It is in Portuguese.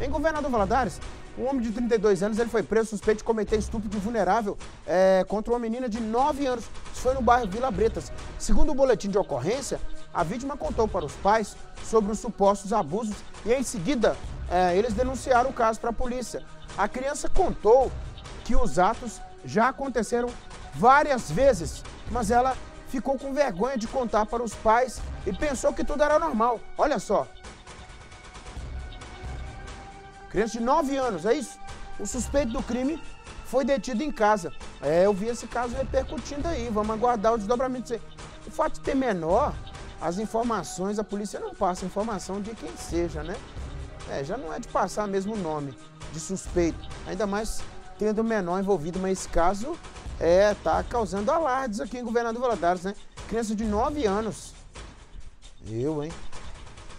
Em Governador Valadares, um homem de 32 anos ele foi preso suspeito de cometer estupro de vulnerável é, contra uma menina de 9 anos. Isso foi no bairro Vila Bretas. Segundo o boletim de ocorrência, a vítima contou para os pais sobre os supostos abusos e, em seguida, é, eles denunciaram o caso para a polícia. A criança contou que os atos já aconteceram várias vezes, mas ela ficou com vergonha de contar para os pais e pensou que tudo era normal. Olha só. Criança de 9 anos, é isso? O suspeito do crime foi detido em casa. É, eu vi esse caso repercutindo aí. Vamos aguardar o desdobramento. O fato de ter menor, as informações, a polícia não passa informação de quem seja, né? É, já não é de passar mesmo o nome de suspeito. Ainda mais tendo menor envolvido, mas esse caso é, tá causando alardes aqui em Governador Valadares, né? Criança de 9 anos. Eu, hein?